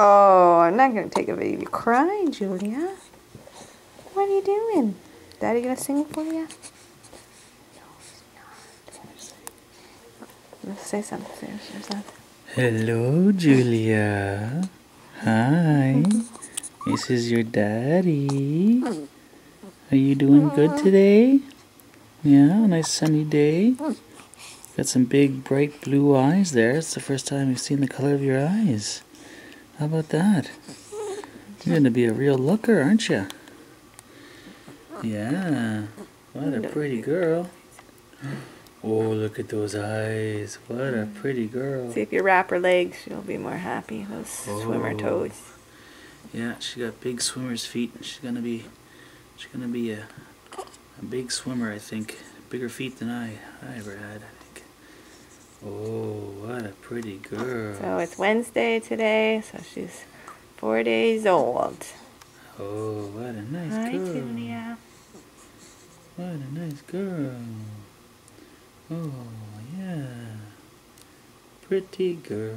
Oh, I'm not gonna take a baby crying, Julia. What are you doing? Daddy gonna sing for you? Say something. Say something. Hello, Julia. Hi. This is your daddy. Are you doing good today? Yeah, nice sunny day. Got some big, bright blue eyes there. It's the first time we've seen the color of your eyes. How about that? You're going to be a real looker, aren't you? Yeah. What a pretty girl. Oh, look at those eyes. What a pretty girl. See if you wrap her legs, she'll be more happy. Those oh. swimmer Oh. toes. Yeah, she got big swimmer's feet. She's gonna be, she's gonna be a, a big swimmer. I think bigger feet than I, I ever had. I think. Oh, a pretty girl. So it's Wednesday today, so she's four days old. Oh, what a nice Hi, girl. Julia. What a nice girl. Oh, yeah. Pretty girl.